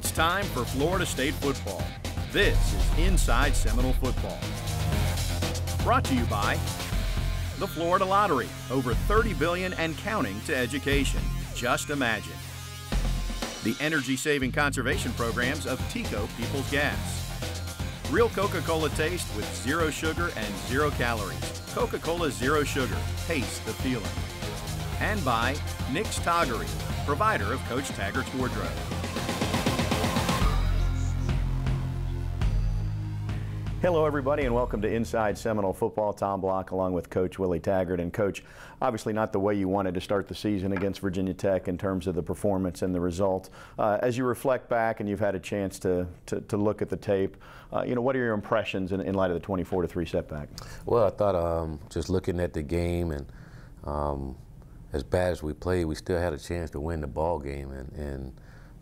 It's time for Florida State football. This is Inside Seminole Football. Brought to you by the Florida Lottery, over 30 billion and counting to education. Just imagine. The energy-saving conservation programs of TECO People's Gas. Real Coca-Cola taste with zero sugar and zero calories. Coca-Cola Zero Sugar. Taste the feeling. And by Nick's Toggery, provider of Coach Taggart's wardrobe. Hello, everybody, and welcome to Inside Seminole Football. Tom Block along with Coach Willie Taggart. And, Coach, obviously not the way you wanted to start the season against Virginia Tech in terms of the performance and the result. Uh, as you reflect back and you've had a chance to, to, to look at the tape, uh, you know, what are your impressions in, in light of the 24 to 3 setback? Well, I thought um, just looking at the game and um, as bad as we played, we still had a chance to win the ball game. And, and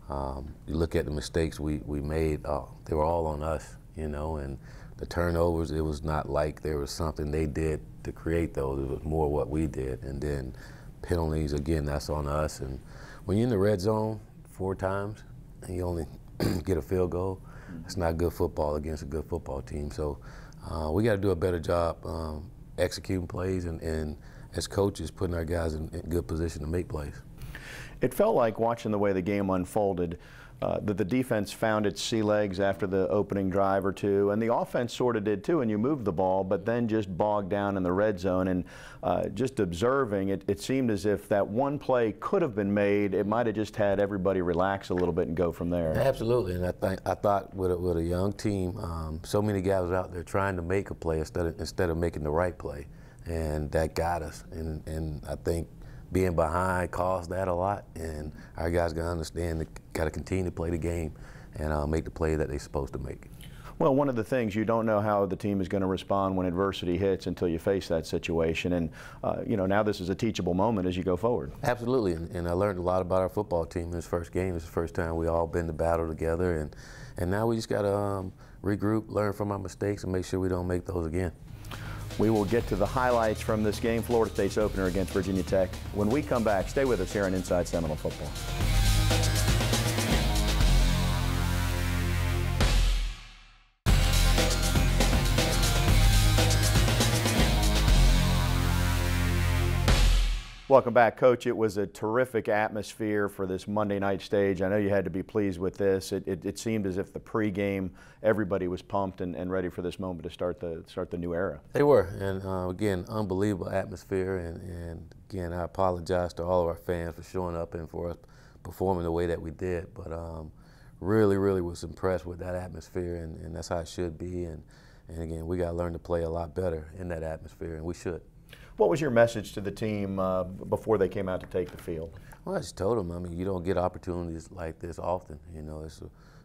um, you look at the mistakes we, we made, uh, they were all on us, you know, and the turnovers, it was not like there was something they did to create those. It was more what we did. And then penalties, again, that's on us. And when you're in the red zone four times and you only get a field goal, it's not good football against a good football team. So uh, we got to do a better job um, executing plays and, and, as coaches, putting our guys in, in good position to make plays. It felt like watching the way the game unfolded uh, that the defense found its sea legs after the opening drive or two, and the offense sort of did too, and you moved the ball, but then just bogged down in the red zone. And uh, just observing, it, it seemed as if that one play could have been made. It might have just had everybody relax a little bit and go from there. Absolutely, and I think I thought with a, with a young team, um, so many guys out there trying to make a play instead of instead of making the right play, and that got us. And and I think being behind caused that a lot, and our guys got to understand they got to continue to play the game and uh, make the play that they're supposed to make. Well, one of the things you don't know how the team is going to respond when adversity hits until you face that situation, and uh, you know now this is a teachable moment as you go forward. Absolutely, and, and I learned a lot about our football team in this first game. It's the first time we all been to battle together, and and now we just got to um, regroup, learn from our mistakes, and make sure we don't make those again. We will get to the highlights from this game, Florida State's opener against Virginia Tech. When we come back, stay with us here on Inside Seminole Football. Welcome back, Coach. It was a terrific atmosphere for this Monday night stage. I know you had to be pleased with this. It, it, it seemed as if the pregame, everybody was pumped and, and, ready for this moment to start the start the new era. They were, and uh, again, unbelievable atmosphere. And, and, again, I apologize to all of our fans for showing up and for us performing the way that we did. But um, really, really was impressed with that atmosphere, and, and that's how it should be. And, and again, we got to learn to play a lot better in that atmosphere, and we should. What was your message to the team uh, before they came out to take the field? Well, I just told them, I mean, you don't get opportunities like this often. You know, it's,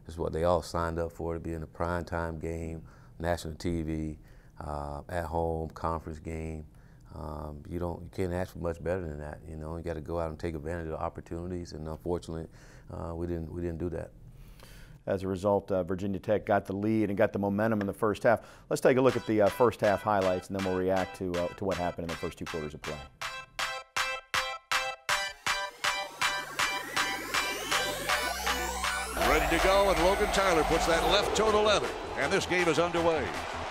it's what they all signed up for to be in a prime time game, national TV, uh, at home, conference game. Um, you don't, you can't ask for much better than that. You know, you got to go out and take advantage of the opportunities, and unfortunately, uh, we didn't, we didn't do that. As a result, uh, Virginia Tech got the lead and got the momentum in the first half. Let's take a look at the uh, first half highlights, and then we'll react to, uh, to what happened in the first two quarters of play. Ready to go, and Logan Tyler puts that left toe to leather, and this game is underway.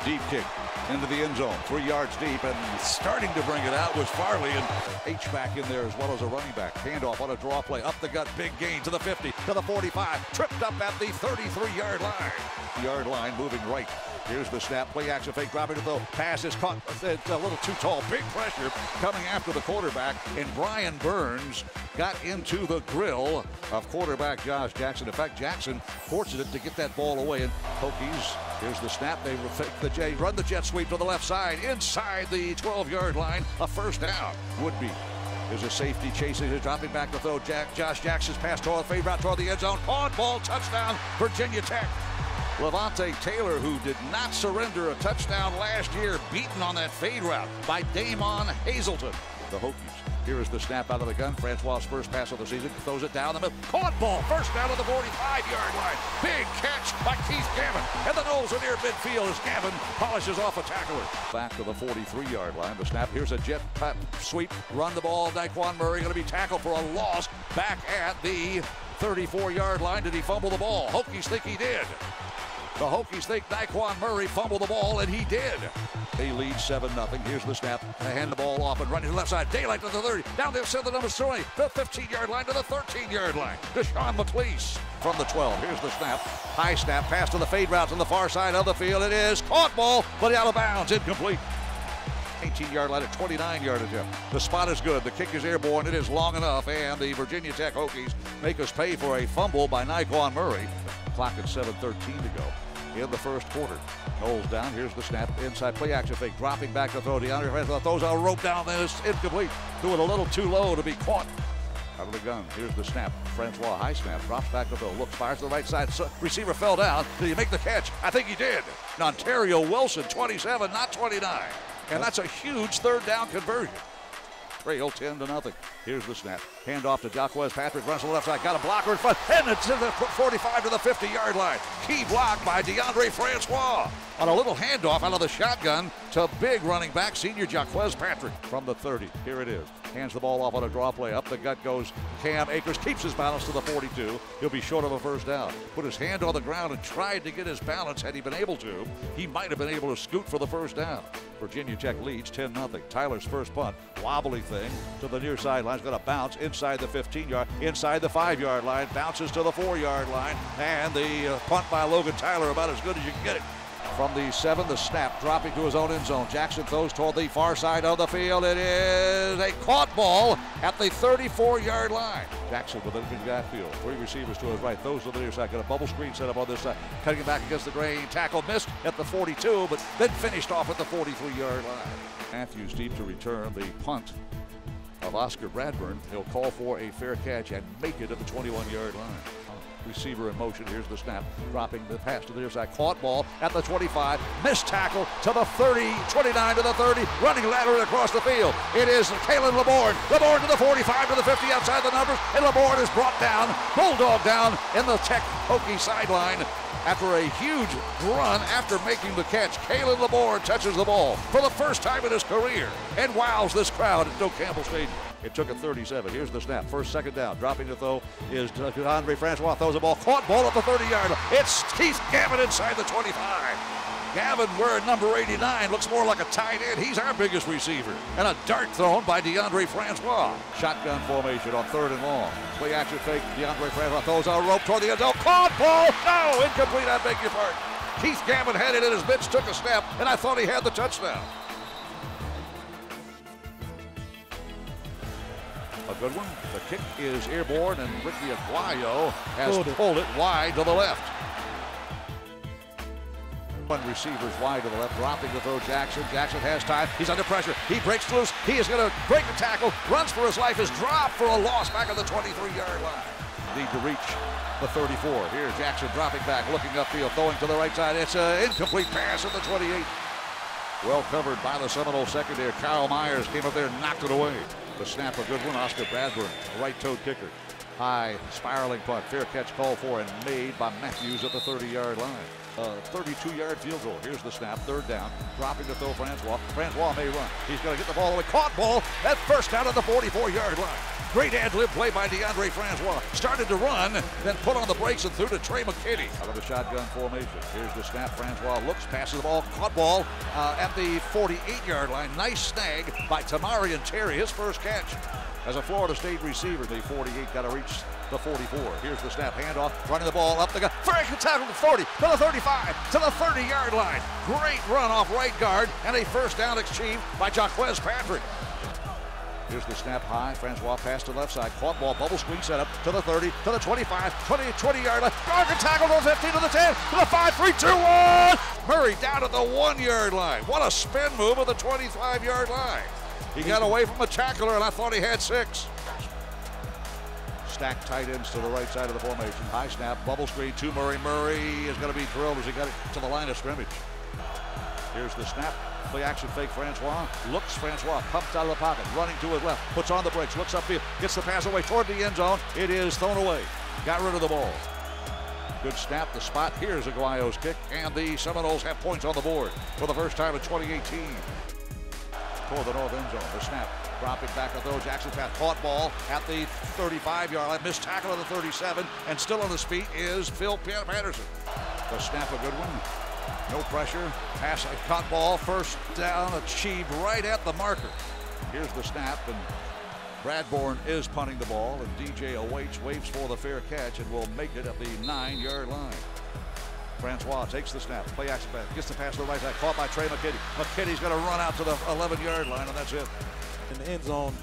Deep kick into the end zone, three yards deep, and starting to bring it out was Farley, and H back in there as well as a running back. Handoff on a draw play, up the gut, big gain to the 50, to the 45, tripped up at the 33-yard line. Yard line moving right. Here's the snap, play action fake, dropping it though. Pass is caught, it's a little too tall. Big pressure coming after the quarterback, and Brian Burns got into the grill of quarterback Josh Jackson. In fact, Jackson fortunate to get that ball away, and Hokies Here's the snap. They fake the J, run the jet sweep to the left side, inside the 12-yard line. A first down would be. There's a safety chasing it, dropping back to throw. Jack, Josh Jackson's pass toward fade route toward the end zone. On ball, touchdown, Virginia Tech. Levonta Taylor, who did not surrender a touchdown last year, beaten on that fade route by Damon Hazelton. The Hokies here is the snap out of the gun. Francois' first pass of the season. Throws it down the middle. Caught ball. First down to the 45-yard line. Big catch by Keith Gavin. And the Noles are near midfield as Gavin polishes off a tackler. Back to the 43-yard line. The snap. Here's a jet sweep. Run the ball. Nyqwan Murray going to be tackled for a loss back at the 34-yard line. Did he fumble the ball? Hokies think he did. The Hokies think Nyqwan Murray fumbled the ball, and he did. They lead 7 0. Here's the snap. They hand the ball off and running to the left side. Daylight to the 30. Down there, send the numbers 20. The 15 yard line to the 13 yard line. Deshaun McClease from the 12. Here's the snap. High snap. Pass to the fade route on the far side of the field. It is caught ball, but out of bounds. Incomplete. 18 yard line at 29 yard attempt. The spot is good. The kick is airborne. It is long enough. And the Virginia Tech Hokies make us pay for a fumble by Nyqwan Murray. Clock at 7.13 to go in the first quarter. Noles down. Here's the snap. Inside play action fake. Dropping back to throw. Deondre Francois throws a rope down. Then it's incomplete. Threw it a little too low to be caught. Out of the gun. Here's the snap. Francois high snap. Drops back to throw. Looks, fires to the right side. So, receiver fell down. Did he make the catch? I think he did. Ontario Wilson, 27, not 29. And that's a huge third down conversion. Trail 10 to nothing. Here's the snap. Hand off to Jacques Patrick. Runs to the left side. Got a blocker in front. And it's in the 45 to the 50 yard line. Key block by Deondre Francois. On a little handoff out of the shotgun to big running back, senior Jacques Patrick from the 30. Here it is. Hands the ball off on a draw play. Up the gut goes Cam Akers. Keeps his balance to the 42. He'll be short of a first down. Put his hand on the ground and tried to get his balance. Had he been able to, he might have been able to scoot for the first down. Virginia Tech leads 10 0. Tyler's first punt. Wobbly thing to the near sideline. Going to bounce inside the 15 yard, inside the 5 yard line. Bounces to the 4 yard line. And the uh, punt by Logan Tyler about as good as you can get it. From the seven, the snap dropping to his own end zone. Jackson throws toward the far side of the field. It is a caught ball at the 34 yard line. Jackson with it in backfield. Three receivers to his right. Those to the near side. Got a bubble screen set up on this side. Cutting it back against the grain. Tackle missed at the 42, but then finished off at the 43 yard line. Matthews deep to return the punt of Oscar Bradburn. He'll call for a fair catch and make it at the 21 yard line receiver in motion. Here's the snap, dropping the pass to the near side. Caught ball at the 25. Missed tackle to the 30, 29 to the 30. Running laterally across the field. It is Khalan Laborn. Laborn to the 45 to the 50 outside the numbers. And LeBourne is brought down, bulldog down in the Tech Hokie sideline. After a huge run after making the catch, Khalan Laborn touches the ball for the first time in his career and wows this crowd at Doak Campbell Stadium. It took a 37. Here's the snap. First, second down. Dropping to throw is uh, Andre Francois. Throws the ball. Caught ball at the 30 yard. It's Keith Gavin inside the 25. Gavin wearing number 89 looks more like a tight end. He's our biggest receiver. And a dart thrown by Deondre Francois. Shotgun formation on third and long. Play action fake. Deondre Francois throws a rope toward the end zone. Caught ball. No, incomplete. I beg your pardon. Keith Gavin had it in his mitts, took a snap, and I thought he had the touchdown. Good one. The kick is airborne, and Ricky Aguayo has pulled it. pulled it wide to the left. One receivers wide to the left, dropping to throw Jackson. Jackson has time. He's under pressure. He breaks loose. He is going to break the tackle. Runs for his life. Is dropped for a loss back at the 23-yard line. Need to reach the 34. Here Jackson dropping back, looking upfield, throwing to the right side. It's an incomplete pass at the 28. Well covered by the Seminole secondary. Kyle Myers came up there and knocked it away. The snap, a good one. Oscar Bradburn, right-toed kicker. High spiraling punt. Fair catch called for and made by Matthews at the 30-yard line. 32-yard field goal. Here's the snap. Third down. Dropping to throw Francois. Francois may run. He's going to get the ball away. Caught ball. That first down at the 44-yard line. Great ad lib play by Deondre Francois. Started to run, then put on the brakes and threw to Trey McKitty. Out of the shotgun formation. Here's the snap. Francois looks, passes the ball, caught ball uh, at the 48-yard line. Nice snag by Tamorrion Terry, his first catch. As a Florida State receiver, the 48 got to reach the 44. Here's the snap, handoff, running the ball up the gut. Frank tackle to 40, to the 35, to the 30-yard line. Great run off right guard, and a first down achieved by Jacques Patrick. Here's the snap high. Francois pass to left side. Caught ball. Bubble screen set up to the 30, to the 25, 20, 20 yard line. Gargan tackle to the 15, to the 10, to the 5, 3, 2, 1. Murray down at the one yard line. What a spin move at the 25 yard line. He got away from a tackler, and I thought he had six. Stacked tight ends to the right side of the formation. High snap, bubble screen to Murray. Murray is going to be thrilled as he got it to the line of scrimmage. Here's the snap. Play action fake Francois. Looks Francois. Pumps out of the pocket. Running to his left. Puts on the brakes. Looks upfield. Gets the pass away toward the end zone. It is thrown away. Got rid of the ball. Good snap. The spot. Here's Aguayo's kick. And the Seminoles have points on the board for the first time in 2018. Toward the north end zone. The snap. Dropping back to throw. Jackson pass caught ball at the 35-yard line. Missed tackle at the 37. And still on his feet is Phil Patterson. The snap a good one. No pressure. Pass a caught ball. First down achieved right at the marker. Here's the snap and Bradburn is punting the ball, and DJ awaits, waits for the fair catch, and will make it at the nine-yard line. Francois takes the snap, play action pass, gets the pass to the right side, caught by Trey McKitty. McKitty's going to run out to the 11-yard line, and that's it. In the end zone,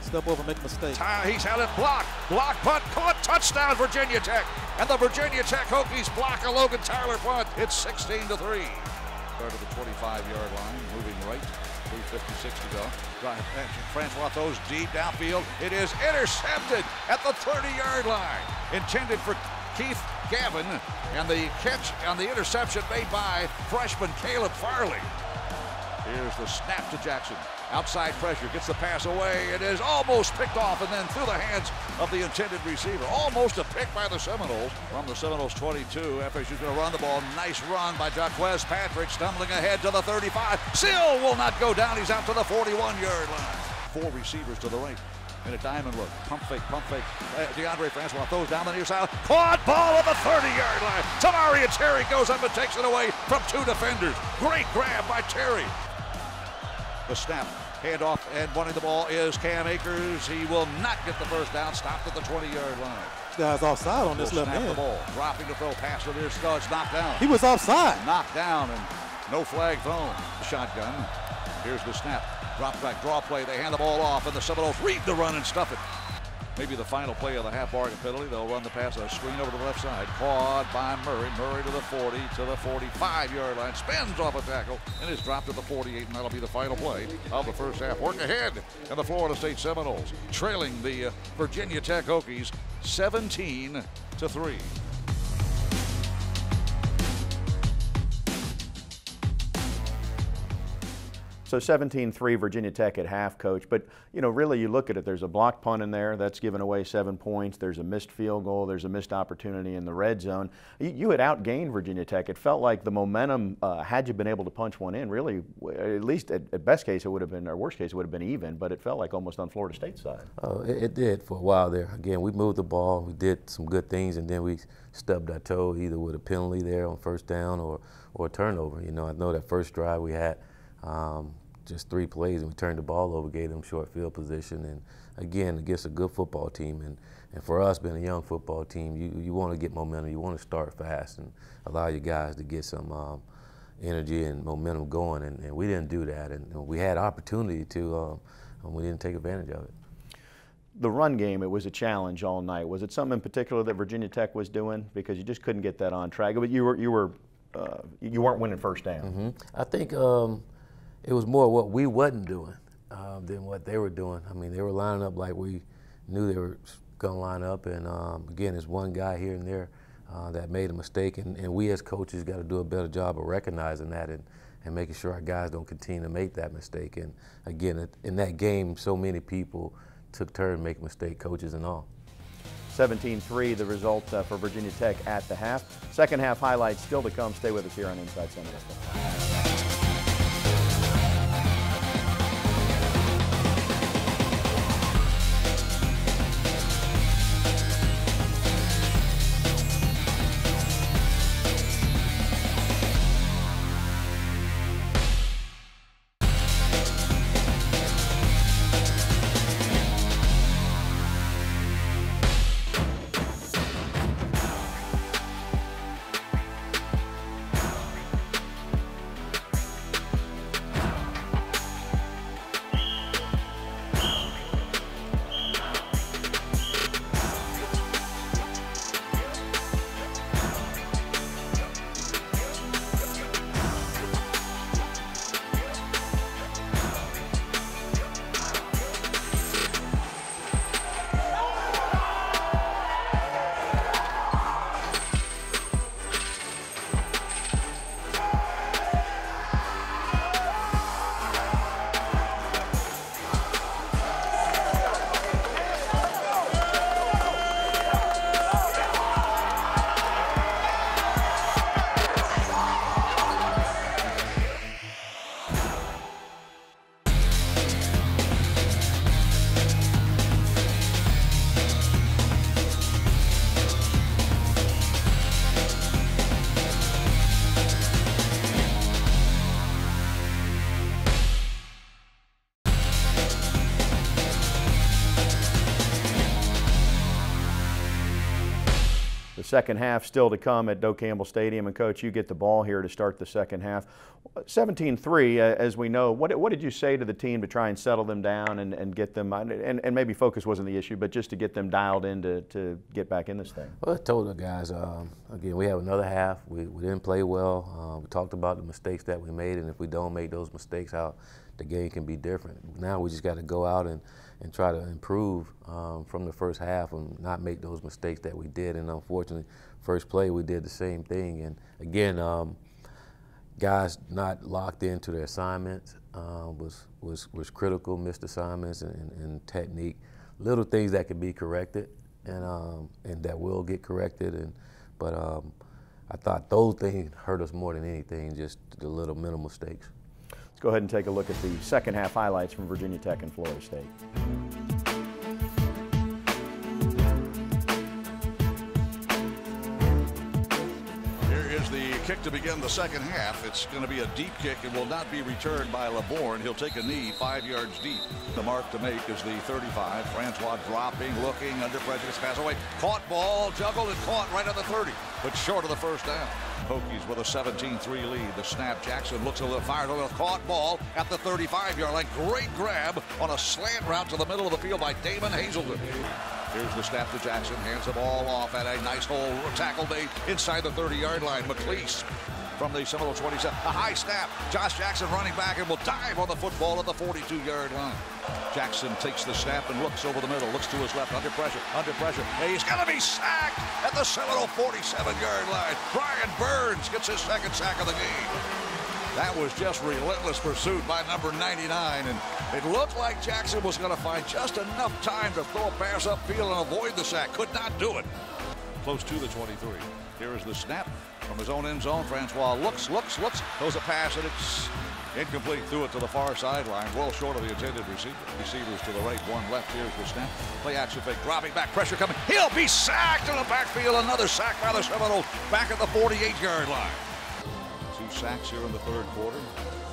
step over, make a mistake. He's had it blocked. Block punt, caught, touchdown, Virginia Tech. And the Virginia Tech Hokies block a Logan Tyler punt. It's 16 to 3. Third of the 25-yard line, moving right. 3.56 to go. Drive. Francois throws deep downfield. It is intercepted at the 30-yard line. Intended for Keith Gavin. And the catch on the interception made by freshman Caleb Farley. Here's the snap to Jackson. Outside pressure, gets the pass away. It is almost picked off and then through the hands of the intended receiver. Almost a pick by the Seminoles. From the Seminoles 22, FSU's going to run the ball. Nice run by Jacques Patrick, stumbling ahead to the 35. Still will not go down. He's out to the 41-yard line. Four receivers to the right. In a diamond look. Pump fake, pump fake. Uh, Deondre Francois throws down the near side. Quad ball at the 30-yard line. Tamorrion Terry goes up and takes it away from two defenders. Great grab by Terry. The snap, handoff, and running the ball is Cam Akers. He will not get the first down. Stopped at the 20-yard line. This guy's offside on this left hand. the ball, dropping the throw, pass to near studs, knocked down. He was offside. Knocked down and no flag thrown. Shotgun. Here's the snap. Drop back, draw play. They hand the ball off, and the Seminoles read the run and stuff it maybe the final play of the half bargain penalty. They'll run the pass, a screen over to the left side. Caught by Murray. Murray to the 40, to the 45 yard line. Spins off a tackle and is dropped to the 48, and that'll be the final play of the first half. Work ahead, and the Florida State Seminoles trailing the uh, Virginia Tech Hokies 17 to 3. So 17-3 Virginia Tech at half, coach. But you know, really, you look at it. There's a blocked punt in there that's given away seven points. There's a missed field goal. There's a missed opportunity in the red zone. You, you had outgained Virginia Tech. It felt like the momentum, uh, had you been able to punch one in, really, at least at, at, best case, it would have been, or worst case, it would have been even. But it felt like almost on Florida State's side. Uh, it, it did for a while there. Again, we moved the ball. We did some good things, and then we stubbed our toe either with a penalty there on first down or or a turnover. You know, I know that first drive we had. Um, just three plays and we turned the ball over, gave them short field position, and again against a good football team. And, and for us, being a young football team, you, you want to get momentum, you want to start fast and allow your guys to get some um, energy and momentum going. And, and, we didn't do that, and, and we had opportunity to, um, and we didn't take advantage of it. The run game, it was a challenge all night. Was it something in particular that Virginia Tech was doing because you just couldn't get that on track? But you were you were uh, you weren't winning first down. Mm -hmm. I think. Um, it was more what we wasn't doing um, than what they were doing. I mean, they were lining up like we knew they were going to line up. And um, again, there's one guy here and there uh, that made a mistake, and, and we as coaches got to do a better job of recognizing that and, and making sure our guys don't continue to make that mistake. And again, in that game, so many people took turn making mistake, coaches and all. 17-3, the result uh, for Virginia Tech at the half. Second half highlights still to come. Stay with us here on Inside Seminole. Second half still to come at Doak Campbell Stadium. And, Coach, you get the ball here to start the second half. 17 3, uh, as we know. What, what did you say to the team to try and settle them down and, and get them, and, and maybe focus wasn't the issue, but just to get them dialed in to, to get back in this thing? Well, I told the guys, um, again, we have another half. We, we didn't play well. Uh, we talked about the mistakes that we made, and if we don't make those mistakes, how the game can be different. Now we just got to go out and, and try to improve um, from the first half and not make those mistakes that we did. And unfortunately, first play we did the same thing. And again, um, guys not locked into their assignments uh, was, was, was critical, missed assignments and, and, technique. Little things that can be corrected and, um, and that will get corrected. And, but um, I thought those things hurt us more than anything, just the little minimal mistakes. Let's go ahead and take a look at the second half highlights from Virginia Tech and Florida State. Kick to begin the second half. It's going to be a deep kick and will not be returned by Laborn. He'll take a knee five yards deep. The mark to make is the 35. Francois dropping, looking, under pressure, pass away. Caught ball, juggled and caught right at the 30, but short of the first down. Hokies with a 17-3 lead. The snap, Jackson looks a little fired over caught ball at the 35-yard line. Great grab on a slant route to the middle of the field by Damon Hazelton. Here's the snap to Jackson. Hands the ball off at a nice hole. Tackle day inside the 30-yard line. McClease from the Seminole 27. A high snap. Josh Jackson running back and will dive on the football at the 42-yard line. Jackson takes the snap and looks over the middle. Looks to his left. Under pressure. Under pressure. He's going to be sacked at the Seminole 47-yard line. Brian Burns gets his second sack of the game. That was just relentless pursuit by number 99, and it looked like Jackson was going to find just enough time to throw a pass upfield and avoid the sack. Could not do it. Close to the 23. Here is the snap from his own end zone. Francois looks, looks, looks, throws a pass, and it's incomplete. Threw it to the far sideline, well short of the intended receiver. Receivers to the right, one left. Here's the snap. Play action fake, dropping back, pressure coming. He'll be sacked in the backfield. Another sack by the Seminoles back at the 48-yard line sacks here in the third quarter.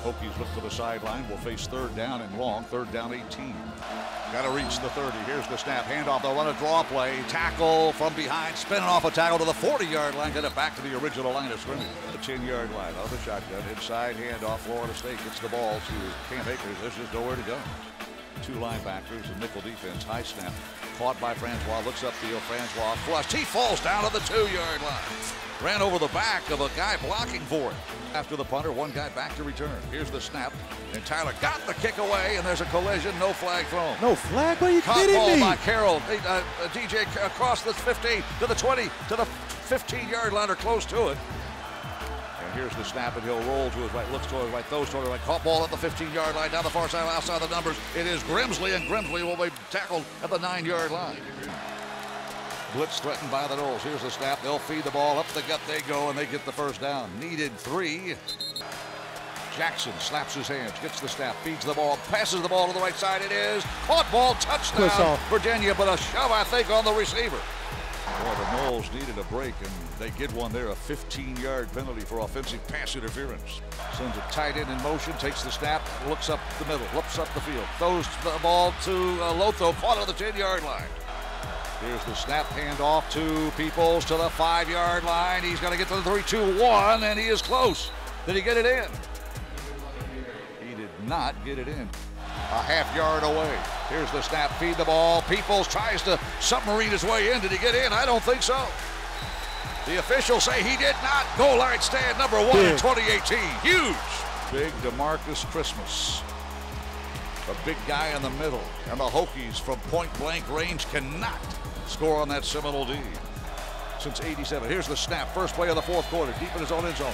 Hokies look to the sideline. Will face third down and long. Third down 18. Got to reach the 30. Here's the snap. Handoff. They'll run a draw play. Tackle from behind. Spinning off a tackle to the 40-yard line. Get it back to the original line of scrimmage. The 10-yard line. Of the shotgun. Inside handoff. Florida State gets the ball to Cam Akers. There's just nowhere to go. Two linebackers and nickel defense. High snap. Caught by Francois. Looks upfield. Francois flushed. He falls down to the two-yard line. Ran over the back of a guy blocking for it. After the punter, one guy back to return. Here's the snap. And Tyler got the kick away, and there's a collision. No flag thrown. No flag? What are you Caught kidding ball me? by Carroll. Uh, uh DJ across the 15 to the 20 to the 15-yard line or close to it. And here's the snap, and he'll roll to his right, looks to his right, throws to his right. Caught ball at the 15-yard line, down the far side, outside the numbers. It is Grimsley, and Grimsley will be tackled at the nine-yard line. Blitz threatened by the Noles. Here's the snap. They'll feed the ball. Up the gut they go, and they get the first down. Needed three. Jackson slaps his hands, gets the snap, feeds the ball, passes the ball to the right side. It is caught ball, touchdown, Virginia, but a shove, I think, on the receiver. Boy, the Noles needed a break, and they get one there, a 15-yard penalty for offensive pass interference. Sends a tight end in motion, takes the snap, looks up the middle, looks up the field, throws the ball to uh, Lotho, caught on the 10-yard line. Here's the snap handoff to Peoples to the five yard line. He's going to get to the 3 2 1, and he is close. Did he get it in? He did not get it in. A half yard away. Here's the snap, feed the ball. Peoples tries to submarine his way in. Did he get in? I don't think so. The officials say he did not. Goal line stand number one in 2018. Huge. Big Demarcus Christmas a big guy in the middle. And the Hokies from point blank range cannot score on that Seminole D. Since 87. Here's the snap. First play of the fourth quarter. Deep in his own end zone.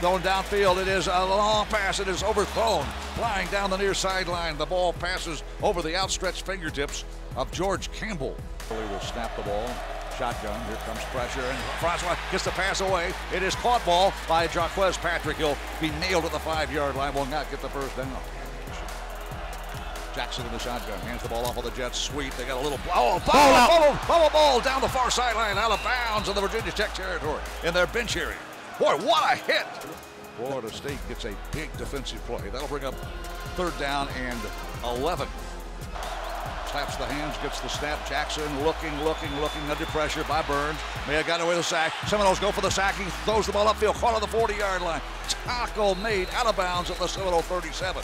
Going downfield. It is a long pass. It is overthrown. Flying down the near sideline. The ball passes over the outstretched fingertips of George Campbell. He will snap the ball. Shotgun. Here comes pressure. And Francois gets the pass away. It is caught ball by Jacques Patrick. He'll be nailed at the five yard line. Will not get the first down. Jackson in the shotgun. Hands the ball off of the Jets. Sweet. They got a little oh, ball, ball, ball, ball, ball down the far sideline, out of bounds in the Virginia Tech territory in their bench area. Boy, what a hit! Florida State gets a big defensive play. That'll bring up third down and 11. claps the hands, gets the snap. Jackson looking, looking, looking under pressure by Burns. May have gotten away with the sack. Seminoles go for the sack. He throws the ball upfield, caught on the 40-yard line. Tackle made out of bounds at the Seminole 37.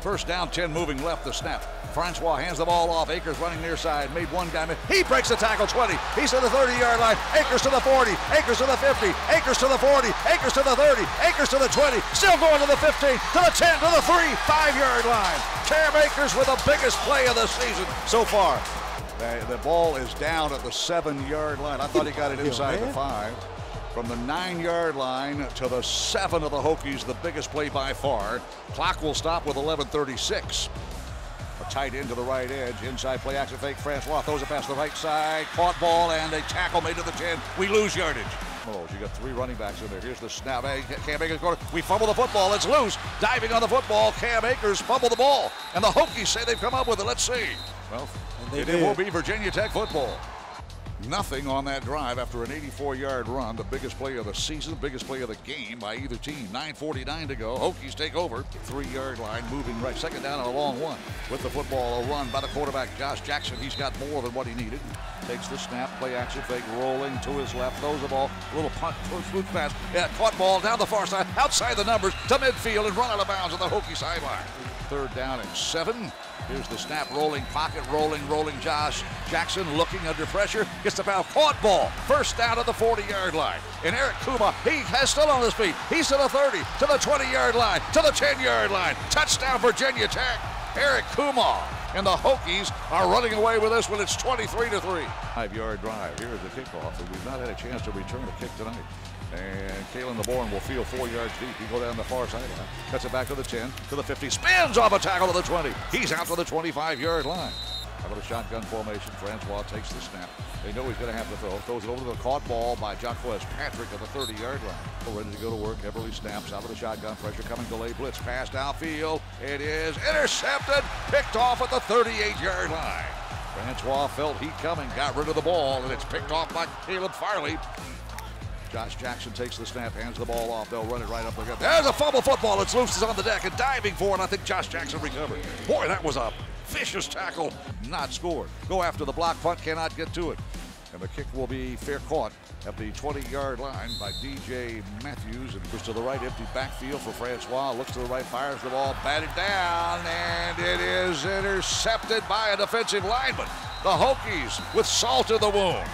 First down, 10 moving left the snap. Francois hands the ball off. Akers running near side. Made one guy. He breaks the tackle 20. He's to the 30 yard line. Akers to the 40. Akers to the 50. Akers to the 40. Akers to the 30. Akers to the 20. Still going to the 15. To the 10. To the 3. Five yard line. Cam Akers with the biggest play of the season so far. Uh, the ball is down at the seven yard line. I thought he got it inside the five. From the nine yard line to the seven of the Hokies, the biggest play by far. Clock will stop with 11.36. A tight end to the right edge. Inside play action fake. Francois throws it past the right side. Caught ball and a tackle made to the 10. We lose yardage. Oh, you got three running backs in there. Here's the snap. Cam Akers corner. We fumble the football. It's loose. Diving on the football. Cam Akers fumble the ball. And the Hokies say they've come up with it. Let's see. Well, it, it will be Virginia Tech football. Nothing on that drive after an 84-yard run, the biggest play of the season, biggest play of the game by either team. 9.49 to go. Hokies take over. Three-yard line, moving right. Second down and a long one. With the football, a run by the quarterback, Josh Jackson. He's got more than what he needed. Takes the snap, play action fake, rolling to his left, throws the ball, little punt, smooth pass. Yeah, caught ball down the far side, outside the numbers, to midfield, and run out of bounds on the Hokie sideline. Third down and seven. Here's the snap, rolling, pocket rolling, rolling Josh Jackson looking under pressure. Gets the foul, caught ball. First down at the 40-yard line. And Eric Kumah, he has still on his feet. He's to the 30, to the 20-yard line, to the 10-yard line. Touchdown Virginia Tech. Eric Kumah and the Hokies are running away with this when it's 23 to 3. Five-yard drive. Here's the kickoff. And we've not had a chance to return a kick tonight. And Khalan Laborn will feel four yards deep. He go down the far sideline. Cuts it back to the 10, to the 50. Spins off a tackle to the 20. He's out to the 25-yard line. Out of a shotgun formation, Francois takes the snap. They know he's going to have to throw. Throws it over to the caught ball by Jacques Patrick at the 30-yard line. Ready to go to work. Everly snaps out of the shotgun. Pressure coming. Delay blitz. Passed outfield. It is intercepted. Picked off at the 38-yard line. Francois felt heat coming. Got rid of the ball, and it's picked off by Caleb Farley. Josh Jackson takes the snap, hands the ball off. They'll run it right up the gut. There's a fumble football. It's loose. It's on the deck and diving for it. I think Josh Jackson recovered. Boy, that was a vicious tackle. Not scored. Go after the block punt. Cannot get to it. And the kick will be fair caught at the 20-yard line by DJ Matthews. And goes to the right, empty backfield for Francois. Looks to the right, fires the ball, batted down, and it is intercepted by a defensive lineman. The Hokies with salt in the wound.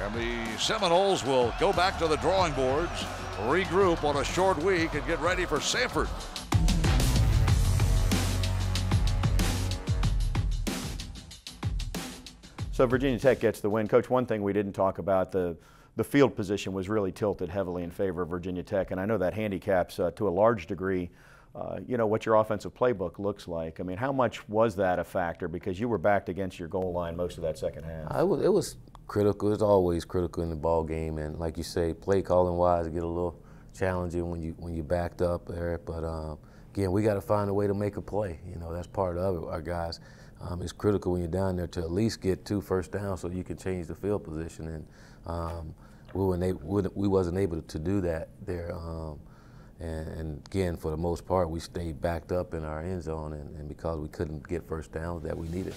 And the Seminoles will go back to the drawing boards, regroup on a short week, and get ready for Samford. So Virginia Tech gets the win. Coach, one thing we didn't talk about, the, the field position was really tilted heavily in favor of Virginia Tech, and I know that handicaps uh, to a large degree uh, you know, what your offensive playbook looks like. I mean, how much was that a factor? Because you were backed against your goal line most of that second half. Was, it was critical. It's always critical in the ball game, and like you say, play calling wise, get a little challenging when you when you backed up there. But um, again, we got to find a way to make a play. You know, that's part of it. Our guys, um, it's critical when you're down there to at least get two first downs so you can change the field position. And um, we weren't we wasn't able to do that there. Um, and, and, again, for the most part, we stayed backed up in our end zone, and, and because we couldn't get first downs that we needed.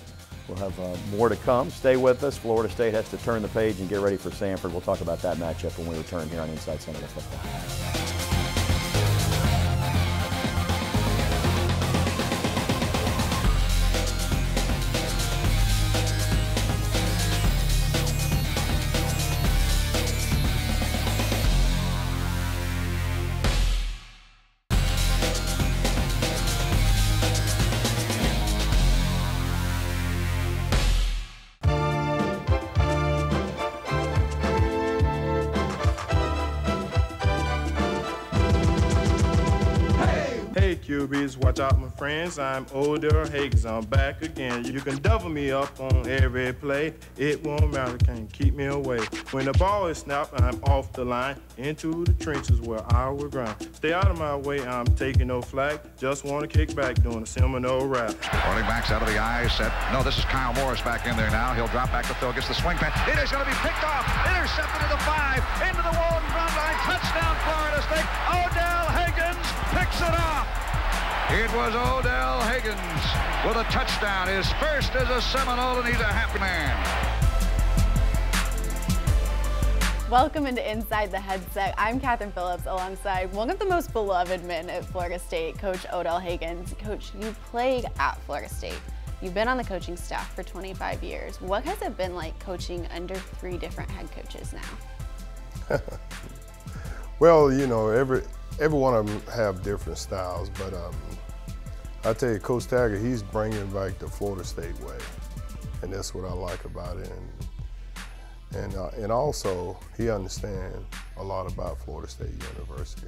We'll have uh, more to come. Stay with us. Florida State has to turn the page and get ready for Samford. We'll talk about that matchup when we return here on Inside Seminole Football. Friends. I'm Odell Haggins. I'm back again. You can double me up on every play. It won't matter, can't keep me away. When the ball is snapped, I'm off the line into the trenches where I will grind. Stay out of my way, I'm taking no flag. Just want to kick back doing a Seminole rap. Running backs out of the eye, set. No, this is Kyle Morris back in there now. He'll drop back to throw, gets the swing pass. It is going to be picked off. Intercepted to the five, into the Walden front line. Touchdown, Florida State. Odell Haggins picks it off. It was Odell Haggins with a touchdown, his first as a Seminole, and he's a happy man. Welcome into Inside the Headset. I'm Catherine Phillips alongside one of the most beloved men at Florida State, Coach Odell Haggins. Coach, you played at Florida State. You've been on the coaching staff for 25 years. What has it been like coaching under three different head coaches now? well, you know, every every one of them have different styles, but um, I tell you, Coach Taggart, he's bringing back the Florida State way, and that's what I like about it. And and, uh, and also, he understands a lot about Florida State University.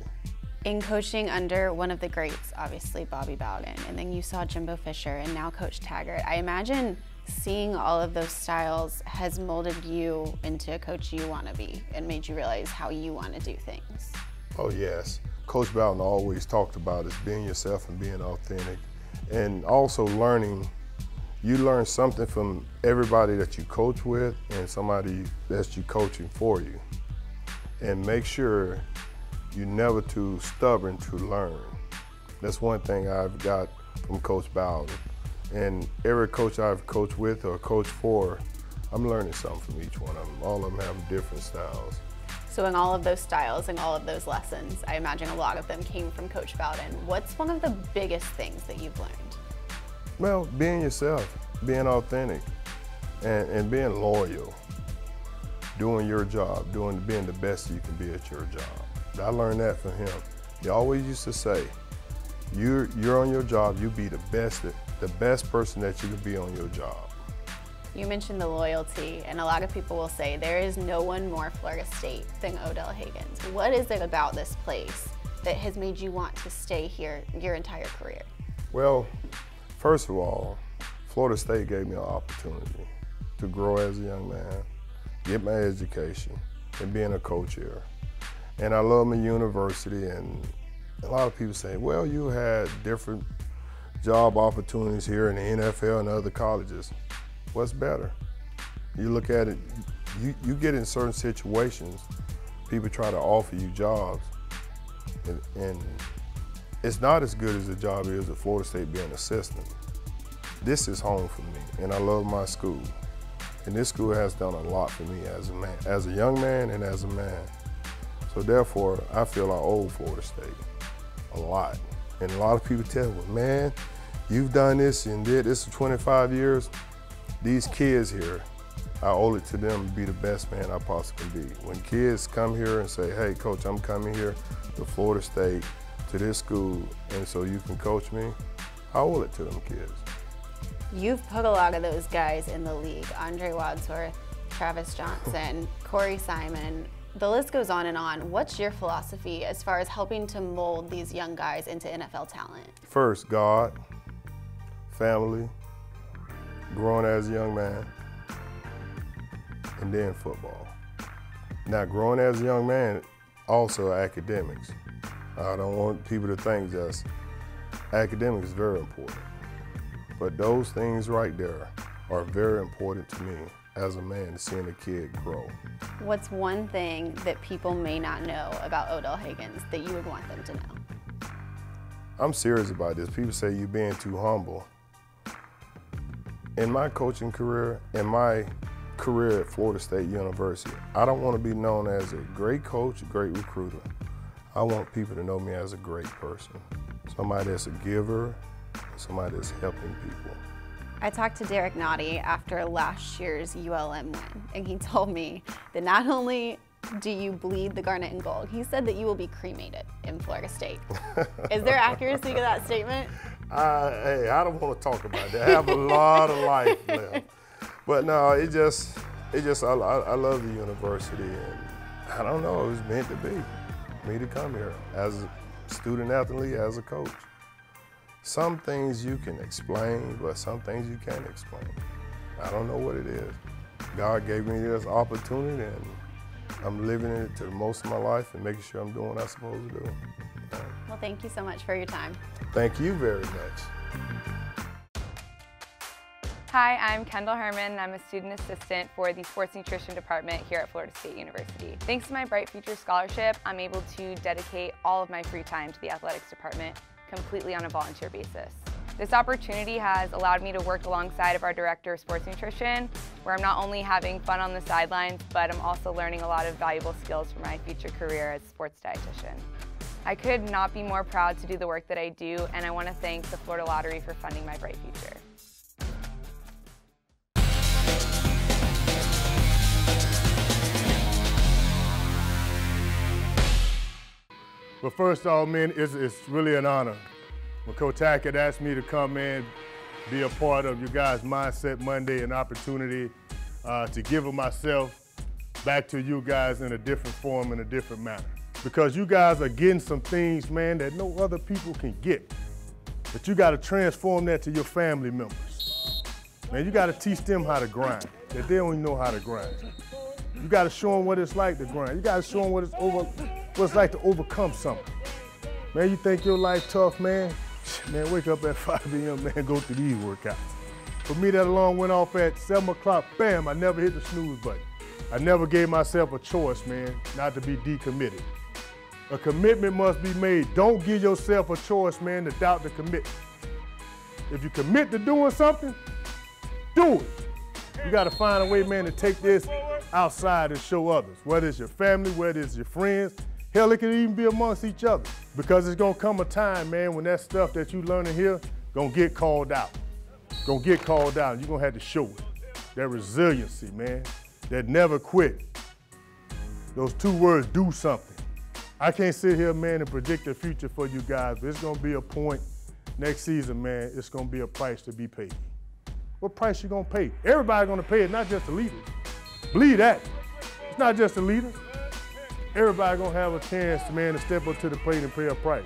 In coaching under one of the greats, obviously Bobby Bowden, and then you saw Jimbo Fisher and now Coach Taggart, I imagine seeing all of those styles has molded you into a coach you want to be and made you realize how you want to do things. Oh, yes. Coach Bowden always talked about is being yourself and being authentic and also learning you learn something from everybody that you coach with and somebody that's you coaching for you. And make sure you're never too stubborn to learn. That's one thing I've got from Coach Bowden. And every coach I've coached with or coached for, I'm learning something from each one of them. All of them have different styles. So in all of those styles and all of those lessons, I imagine a lot of them came from Coach Bowden. What's one of the biggest things that you've learned? Well, being yourself, being authentic, and, and being loyal, doing your job, doing being the best you can be at your job. I learned that from him. He always used to say, you're, you're on your job, you be the best, the best person that you can be on your job. You mentioned the loyalty, and a lot of people will say there is no one more Florida State than Odell Haggins. What is it about this place that has made you want to stay here your entire career? Well, First of all, Florida State gave me an opportunity to grow as a young man, get my education, and being a coach here. And I love my university, and a lot of people say, well, you had different job opportunities here in the NFL and other colleges. What's better? You look at it, you, you get in certain situations, people try to offer you jobs, and, and it's not as good as the job is at Florida State being assistant. This is home for me, and I love my school. And this school has done a lot for me as a man, as a young man and as a man. So therefore, I feel I owe Florida State a lot. And a lot of people tell me, man, you've done this and did this for 25 years. These kids here, I owe it to them to be the best man I possibly can be. When kids come here and say, hey, coach, I'm coming here to Florida State to this school and so you can coach me, I owe it to them kids. You've put a lot of those guys in the league. Andre Wadsworth, Travis Johnson, Corey Simon, the list goes on and on. What's your philosophy as far as helping to mold these young guys into NFL talent? First, God, family, growing as a young man, and then football. Now, growing as a young man, also academics. I don't want people to think just academics is very important. But those things right there are very important to me as a man, seeing a kid grow. What's one thing that people may not know about Odell Haggins that you would want them to know? I'm serious about this. People say you're being too humble. In my coaching career, in my career at Florida State University, I don't want to be known as a great coach, a great recruiter. I want people to know me as a great person, somebody that's a giver, somebody that's helping people. I talked to Derrick Nnadi after last year's ULM win, and he told me that not only do you bleed the garnet and gold, he said that you will be cremated in Florida State. Is there accuracy to that statement? Uh, hey, I don't want to talk about that. I have a lot of life left. But no, it just, it just, I, I love the university, and I don't know, it was meant to be me to come here as a student athlete, as a coach. Some things you can explain, but some things you can't explain. I don't know what it is. God gave me this opportunity and I'm living it to the most of my life and making sure I'm doing what I'm supposed to do. Well, thank you so much for your time. Thank you very much. Hi, I'm Kendall Herman and I'm a student assistant for the Sports Nutrition Department here at Florida State University. Thanks to my Bright Future Scholarship, I'm able to dedicate all of my free time to the athletics department completely on a volunteer basis. This opportunity has allowed me to work alongside of our Director of Sports Nutrition, where I'm not only having fun on the sidelines, but I'm also learning a lot of valuable skills for my future career as a sports dietitian. I could not be more proud to do the work that I do, and I want to thank the Florida Lottery for funding my bright future. But first off, man, it's, it's really an honor. When Coach Hackett asked me to come in, be a part of you guys' Mindset Monday, an opportunity uh, to give of myself back to you guys in a different form, in a different manner. Because you guys are getting some things, man, that no other people can get. But you got to transform that to your family members. Man, you got to teach them how to grind, that they don't know how to grind. You got to show them what it's like to grind. You got to show them what it's, over, what it's like to overcome something. Man, you think your life tough, man? Man, wake up at 5 a.m., man, go through these workouts. For me, that alarm went off at 7 o'clock, bam, I never hit the snooze button. I never gave myself a choice, man, not to be decommitted. A commitment must be made. Don't give yourself a choice, man, to doubt the commitment. If you commit to doing something, do it. You got to find a way, man, to take this outside and show others, whether it's your family, whether it's your friends. Hell, it can even be amongst each other. Because it's gonna come a time, man, when that stuff that you learning here gonna get called out. Gonna get called out. You're gonna have to show it. That resiliency, man. That never quit. Those two words, do something. I can't sit here, man, and predict the future for you guys, but it's gonna be a point next season, man, it's gonna be a price to be paid. What price you gonna pay? Everybody gonna pay it, not just the leaders. Believe that. It's not just the leaders. Everybody gonna have a chance, man, to step up to the plate and pay a price.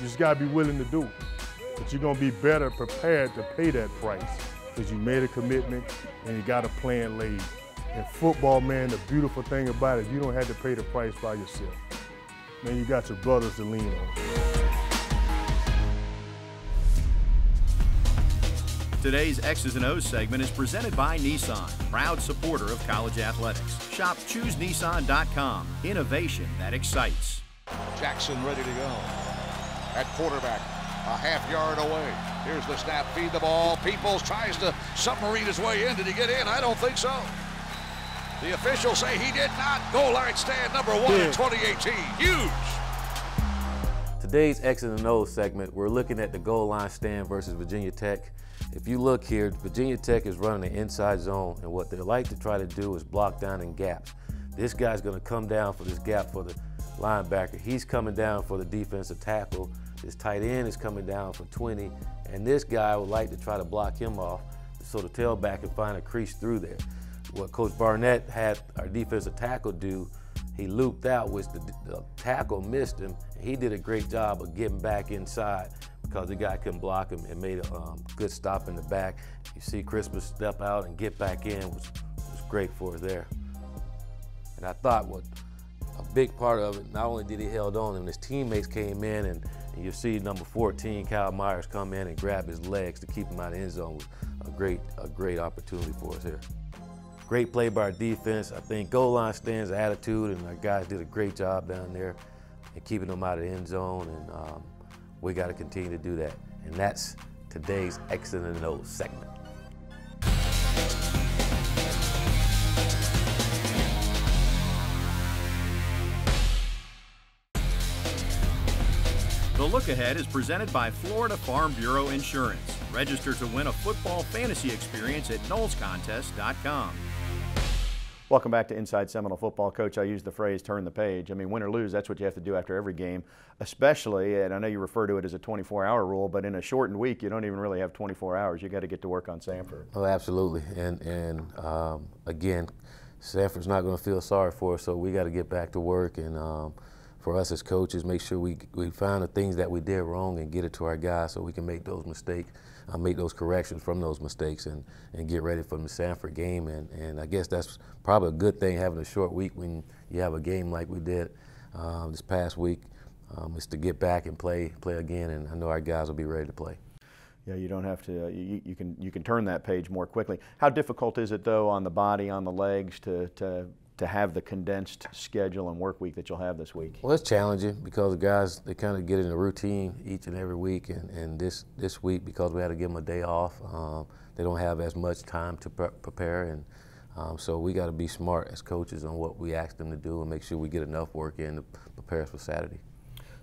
You just gotta be willing to do it. But you're gonna be better prepared to pay that price because you made a commitment and you got a plan laid. In football, man, the beautiful thing about it, you don't have to pay the price by yourself. Man, you got your brothers to lean on. Today's X's and O's segment is presented by Nissan, proud supporter of college athletics. Shop choosenissan.com. Innovation that excites. Jackson ready to go. At quarterback, a half yard away. Here's the snap, feed the ball. Peoples tries to submarine his way in. Did he get in? I don't think so. The officials say he did not. Goal line stand number one in 2018. Huge. Today's X and O segment, we're looking at the goal line stand versus Virginia Tech. If you look here, Virginia Tech is running an inside zone, and what they like to try to do is block down in gaps. This guy's going to come down for this gap for the linebacker. He's coming down for the defensive tackle. This tight end is coming down for 20, and this guy would like to try to block him off so the tailback can find a crease through there. What Coach Barnett had our defensive tackle do, he looped out, which the, the tackle missed him, he did a great job of getting back inside because the guy couldn't block him and made a um, good stop in the back. You see Christmas step out and get back in was, was great for us there. And I thought what a big part of it, not only did he held on and his teammates came in and, and you see number 14, Kyle Myers, come in and grab his legs to keep him out of the end zone was a great, a great opportunity for us here. Great play by our defense. I think goal line stands, attitude, and our guys did a great job down there and keeping them out of the end zone. And um, we got to continue to do that. And that's today's Excellent and O segment. The Look Ahead is presented by Florida Farm Bureau Insurance. Register to win a football fantasy experience at NolesContest.com. Welcome back to Inside Seminole Football. Coach, I use the phrase turn the page. I mean, win or lose, that's what you have to do after every game, especially, and I know you refer to it as a 24 hour rule, but in a shortened week, you don't even really have 24 hours. You got to get to work on Samford. Oh, absolutely. And, and um, again, Samford's not going to feel sorry for us, so we got to get back to work. And um, for us as coaches, make sure we, we find the things that we did wrong and get it to our guys so we can make those mistakes uh, make those corrections from those mistakes and, and get ready for the Samford game. And, and I guess that's probably a good thing having a short week when you have a game like we did uh, this past week. Um, is to get back and play play again, and I know our guys will be ready to play. Yeah, you don't have to. Uh, you, you, can you can turn that page more quickly. How difficult is it though on the body, on the legs, to to to have the condensed schedule and work week that you'll have this week? Well, it's challenging because the guys they kind of get in a routine each and every week, and, and this this week because we had to give them a day off, um, they don't have as much time to pre prepare, and um, so we got to be smart as coaches on what we ask them to do and make sure we get enough work in to prepare us for Saturday.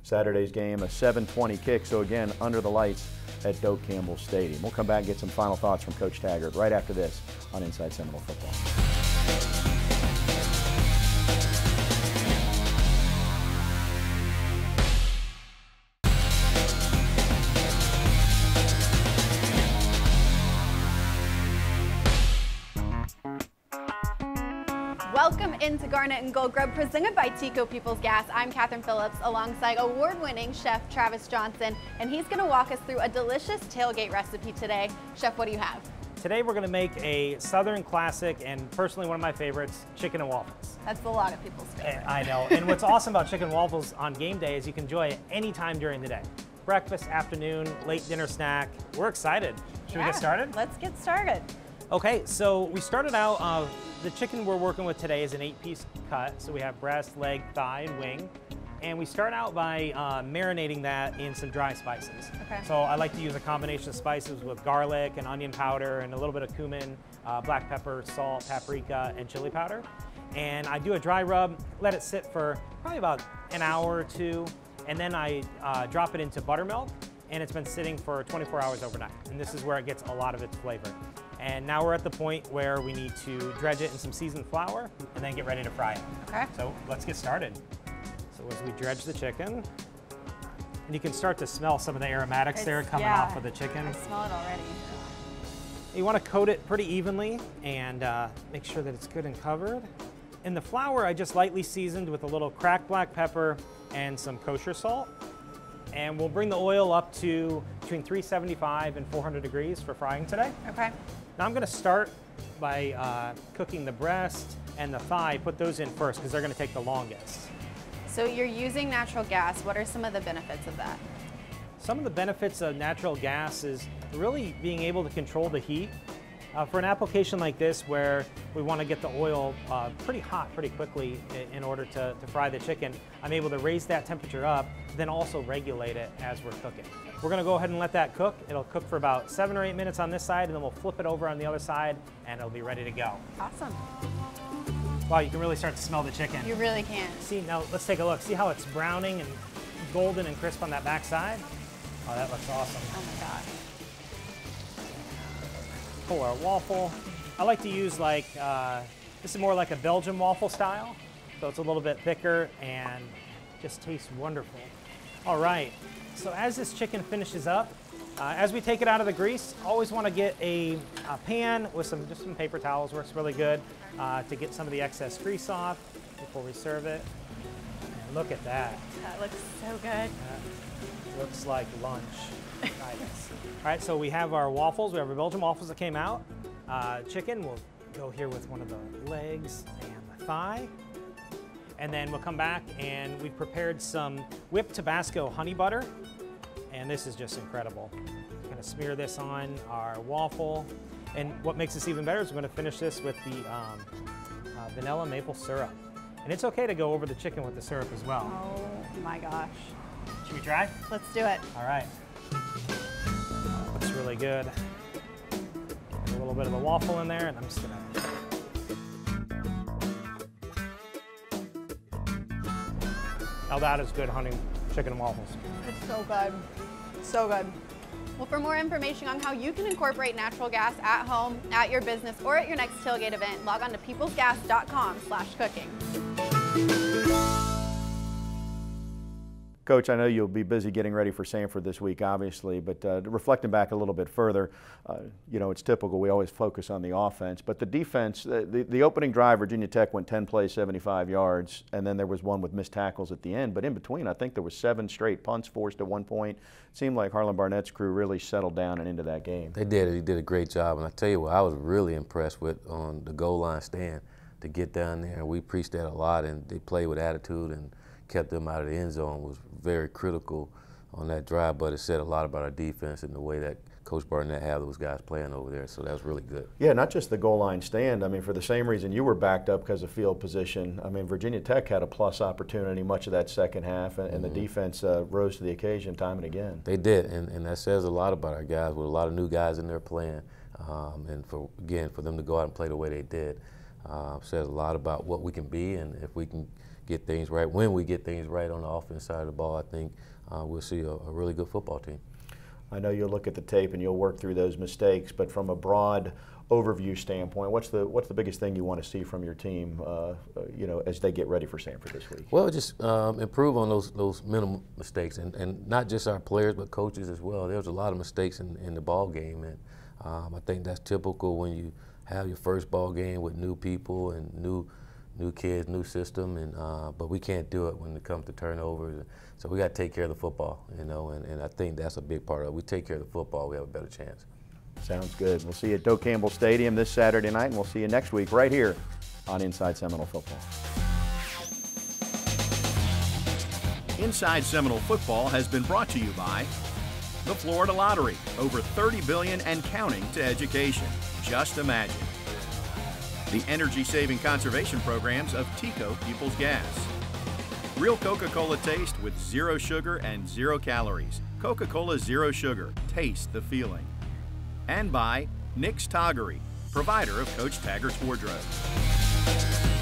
Saturday's game, a 7:20 kick. So again, under the lights at Doak Campbell Stadium. We'll come back and get some final thoughts from Coach Taggart right after this on Inside Seminole Football. Garnet and Gold Grub, presented by TECO People's Gas. I'm Katherine Phillips, alongside award-winning chef Travis Johnson, and he's going to walk us through a delicious tailgate recipe today. Chef, what do you have? Today we're going to make a Southern classic and personally one of my favorites, chicken and waffles. That's a lot of people's eh, favorite. I know. and what's awesome about chicken and waffles on game day is you can enjoy it anytime during the day. Breakfast, afternoon, late dinner snack. We're excited. Should Yeah, we get started? Let's get started. Okay, so we started out, uh, the chicken we're working with today is an eight piece cut. So we have breast, leg, thigh, and wing. And we start out by uh, marinating that in some dry spices. Okay. So I like to use a combination of spices with garlic and onion powder and a little bit of cumin, uh, black pepper, salt, paprika, and chili powder. And I do a dry rub, let it sit for probably about an hour or two, and then I uh, drop it into buttermilk, and it's been sitting for 24 hours overnight. And this is where it gets a lot of its flavor. And now we're at the point where we need to dredge it in some seasoned flour and then get ready to fry it. Okay. So let's get started. So as we dredge the chicken, and you can start to smell some of the aromatics there coming yeah, off of the chicken. I smell it already. You want to coat it pretty evenly and uh, make sure that it's good and covered. In the flour, I just lightly seasoned with a little cracked black pepper and some kosher salt. And we'll bring the oil up to between 375 and 400 degrees for frying today. Okay. Now I'm going to start by uh, cooking the breast and the thigh. Put those in first because they're going to take the longest. So you're using natural gas. What are some of the benefits of that? Some of the benefits of natural gas is really being able to control the heat. Uh, for an application like this where we want to get the oil uh, pretty hot pretty quickly in, in order to, to fry the chicken, I'm able to raise that temperature up, then also regulate it as we're cooking. We're going to go ahead and let that cook. It'll cook for about seven or eight minutes on this side, and then we'll flip it over on the other side, and it'll be ready to go. Awesome. Wow, you can really start to smell the chicken. You really can. See, now let's take a look. See how it's browning and golden and crisp on that back side? Oh, that looks awesome. Oh my gosh. Pull our waffle. I like to use like, uh, this is more like a Belgian waffle style. So it's a little bit thicker and just tastes wonderful. All right, so as this chicken finishes up, uh, as we take it out of the grease, always want to get a, a pan with some just some paper towels. Works really good uh, to get some of the excess grease off before we serve it. And look at that. That looks so good. That looks like lunch. nice. All right, so we have our waffles. We have our Belgian waffles that came out. Uh, chicken, we'll go here with one of the legs and the thigh. And then we'll come back and we've prepared some whipped Tabasco honey butter. And this is just incredible. Gonna smear this on our waffle. And what makes this even better is we're gonna finish this with the um, uh, vanilla maple syrup. And it's okay to go over the chicken with the syrup as well. Oh my gosh. Should we try? Let's do it. All right. Looks really good. A little bit of the waffle in there, and I'm just gonna. Now that is good honey chicken and waffles. It's so good. So good. Well, for more information on how you can incorporate natural gas at home, at your business, or at your next tailgate event, log on to peoplesgas.com slash cooking. Coach, I know you'll be busy getting ready for Samford this week, obviously, but uh, reflecting back a little bit further, uh, you know, it's typical. We always focus on the offense, but the defense, the, the opening drive, Virginia Tech went 10 plays, 75 yards, and then there was one with missed tackles at the end. But in between, I think there was seven straight punts forced at one point. It seemed like Harlan Barnett's crew really settled down and into that game. They did. He did a great job. And I tell you what, I was really impressed with on the goal line stand to get down there. We preached that a lot, and they played with attitude and kept them out of the end zone was very critical on that drive, but it said a lot about our defense and the way that Coach Barnett had those guys playing over there. So that was really good. Yeah, not just the goal line stand. I mean, for the same reason you were backed up because of field position. I mean, Virginia Tech had a plus opportunity much of that second half, and, and the Mm-hmm. defense uh, rose to the occasion time and again. They did, and, and that says a lot about our guys with a lot of new guys in there playing. Um, and for again, for them to go out and play the way they did, uh, says a lot about what we can be, and if we can get things right, when we get things right on the offense side of the ball, I think uh, we'll see a, a really good football team. I know you'll look at the tape and you'll work through those mistakes, but from a broad overview standpoint, what's the what's the biggest thing you want to see from your team, uh, uh, you know, as they get ready for Samford this week? Well, just um, improve on those those minimal mistakes, and, and not just our players, but coaches as well. There was a lot of mistakes in, in the ball game, and um, I think that's typical when you have your first ball game with new people and new new kids, new system, and uh, but we can't do it when it comes to turnovers. So we got to take care of the football, you know, and, and I think that's a big part of it. We take care of the football, we have a better chance. Sounds good. We'll see you at Doak Campbell Stadium this Saturday night, and we'll see you next week right here on Inside Seminole Football. Inside Seminole Football has been brought to you by the Florida Lottery, over 30 billion and counting to education. Just imagine. The energy-saving conservation programs of TECO People's Gas. Real Coca-Cola taste with zero sugar and zero calories. Coca-Cola Zero Sugar. Taste the feeling. And by Nick's Toggery, provider of Coach Taggart's wardrobe.